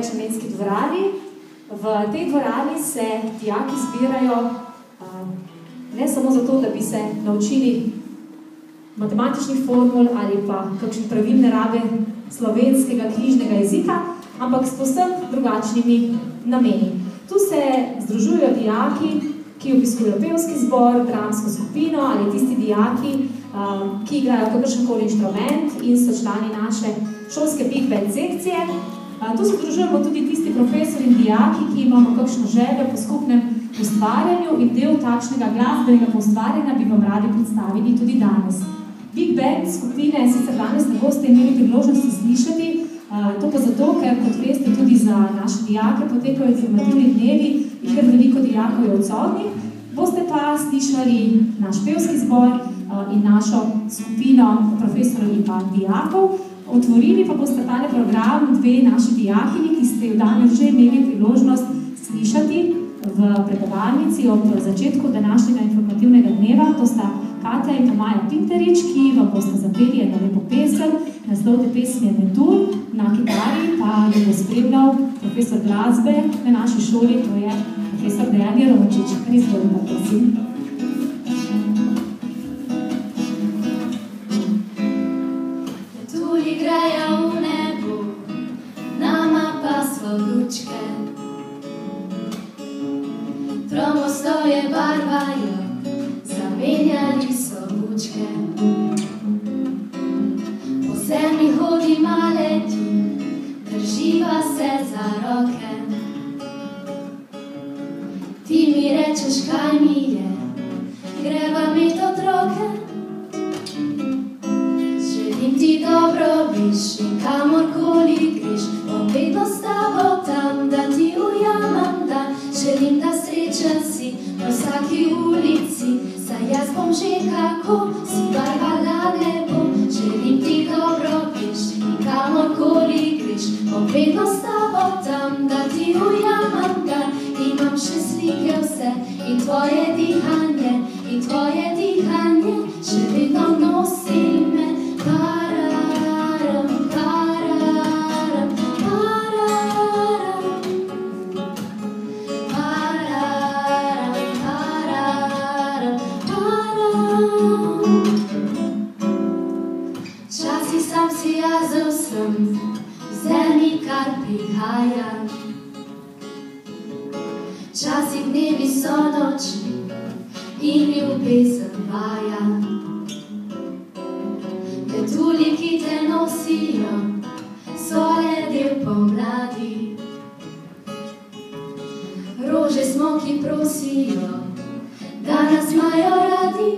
večnamenski dvorani. V tej dvorani se dijaki zbirajo ne samo zato, da bi se naučili matematičnih formul ali pa kakšne pravilne rabe slovenskega knjižnega jezika, ampak s posem drugačnimi nameni. Tu se združujejo dijaki, ki obiskujejo pevski zbor, dramsko skupino ali tisti dijaki, ki igrajo kakršenkoli inštrument in so člani naše šolske Big Band sekcije. Tu se združujemo tudi tisti profesori in dijaki, ki imamo kakšno željo po skupnem ustvarjanju in del takšnega glasbenega ustvarjanja bi vam radi predstavili tudi danes. Big Band skupine sicer danes ne boste imeli priložnosti slišati, to pa zato, ker kot veste tudi za naše dijake potekajo informativni dnevi in ker veliko dijakov je odsotnih, boste pa slišali naš pevski zbor in našo skupino profesorov in pa dijakov. Otvorili pa boste tale program dve naši dijakini, ki ste jo danes že imeli priložnost slišati v predavalnici ob začetku današnjega informativnega dneva. To sta Katja in Maja Pinterič, ki vam boste zapeli eno lepo pesem. Naslov te pesmi je Metur, na kitari pa jo bo spremljal profesor glasbe na naši šoli, to je profesor Dejan Jerončič. Kar izvolite, prosim. Za roke. Ti mi rečeš, kaj mi je, greva mi otroke. Želim ti dobro, viš in kamorkoli greš, bom vedno s tabo tam, da ti ujamem dan. Želim, da srečen si na vsaki ulici, saj jaz bom že kako si barvala nebo. Želim ti dobro, viš in kamorkoli greš, bom vedno s tabo Twoje dychanie i Twoje dychanie żywy donosimy. Pararam, pararam, pararam. Pararam, pararam, pararam. Czas i sam z Jezusem w ziemi karpichaja. So noči in ljubezen vaja. Metulji, ki te nosijo, so le del pomladi. Rože smo, ki prosijo, da nas imajo radi.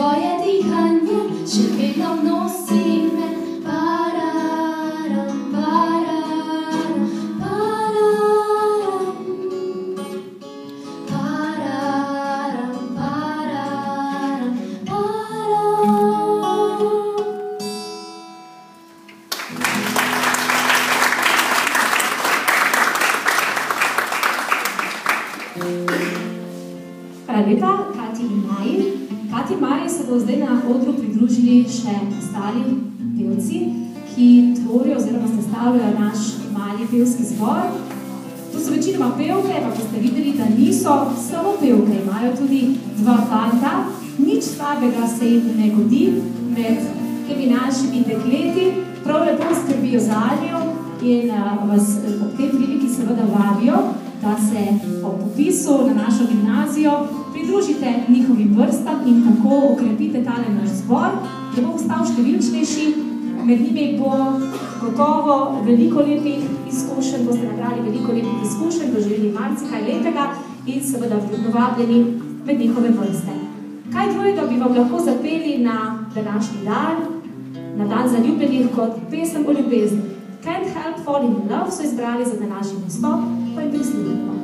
Twoje dýchanie, že chvíľou nosíme pararam, pararam, pararam, pararam, pararam, pararam. Para gritar. Se bo zdaj na odru pridružili še ostali pevci, ki tvorijo oziroma sestavljajo naš mali pevski zbor. To so večinoma pevke, pa boste videli, da niso samo pevke, imajo tudi dva fanta. Nič slabega se jim ne godi med temi našimi dekleti, prav lepo skrbijo za njo in uh, vas ob tej priliki seveda vabijo, da se ob popisu na našo gimnazijo pridružite njihovim vrstam in tako okrepite tale naš zbor, da bo postal številčnejši. Med njimi bo gotovo veliko lepih izkušenj, boste nabrali veliko lepih izkušenj, doživeli marsikaj lepega in seveda vabljeni med njihove vrste. Kaj drugega bi vam lahko zapeli na današnji dan, na dan zaljubljenih kot pesem o ljubezni? Can't help falling in love so izbrali za današnji nastop, pa jim prisluhnimo. Hvala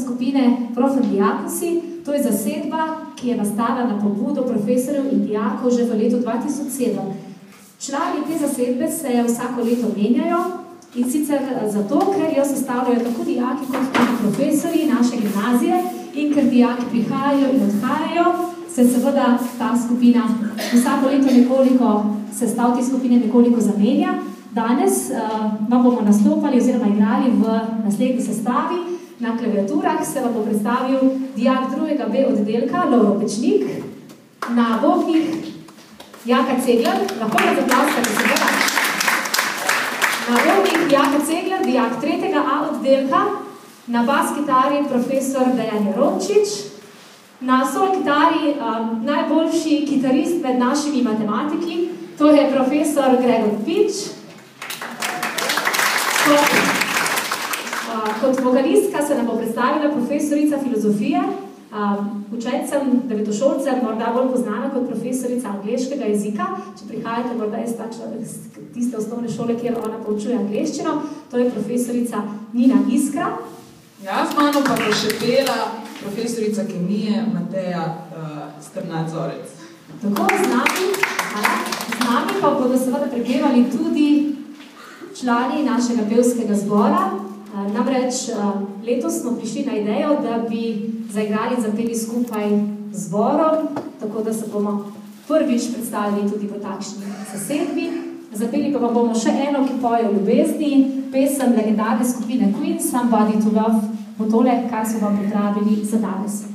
skupine Profendiakosi. To je zasedba, ki je nastala na pobudo profesorjev in dijakov že v letu 2007. Člani te zasedbe se vsako leto menjajo in sicer zato, ker jo sestavljajo tako dijaki kot tudi profesori naše gimnazije in ker dijaki prihajajo in odhajajo, se seveda ta skupina vsako leto nekoliko, sestav te skupine nekoliko zamenja. Danes uh, vam bomo nastopali oziroma igrali v naslednji sestavi. Na klaviaturah se vam bo predstavil dijak drugega B oddelka, Lauro Pečnik, na bokih Jaka Cegler, lahko ga zaplaskate, se gleda. Na bokih Jaka Cegler, dijak tretjega A oddelka, na bas kitari profesor Dejan Rončič, Na sol kitari um, najboljši kitarist med našimi matematiki, to je profesor Gregor Pič. Uh, kot vokalistka se nam bo predstavila profesorica filozofije, um, učencem, devetošolcem, morda bolj poznana kot profesorica angliškega jezika. Če prihajate morda iz tiste osnovne šole, kjer ona poučuje angliščino, to je profesorica Nina Iskra. Ja, z mano pa bo še pela profesorica kemije Mateja uh, Strnadzorec. Tako, z nami, z nami pa bodo seveda pregledali tudi člani našega pevskega zbora. Namreč uh, letos smo prišli na idejo, da bi zaigrali in zapeli skupaj z zborom, tako da se bomo prvič predstavili tudi v takšni zasedbi. Zapeli pa vam bomo še eno, ki poje v ljubezni, pesem legendarne skupine Queen, Somebody to Love, bo tole, kar so vam pripravili za danes.